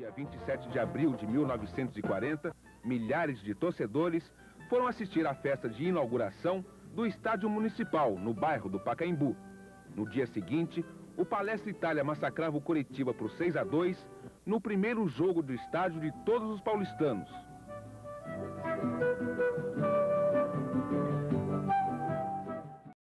dia 27 de abril de 1940, milhares de torcedores foram assistir à festa de inauguração do Estádio Municipal, no bairro do Pacaembu. No dia seguinte, o Palestra Itália massacrava o Curitiba por 6 a 2 no primeiro jogo do estádio de todos os paulistanos.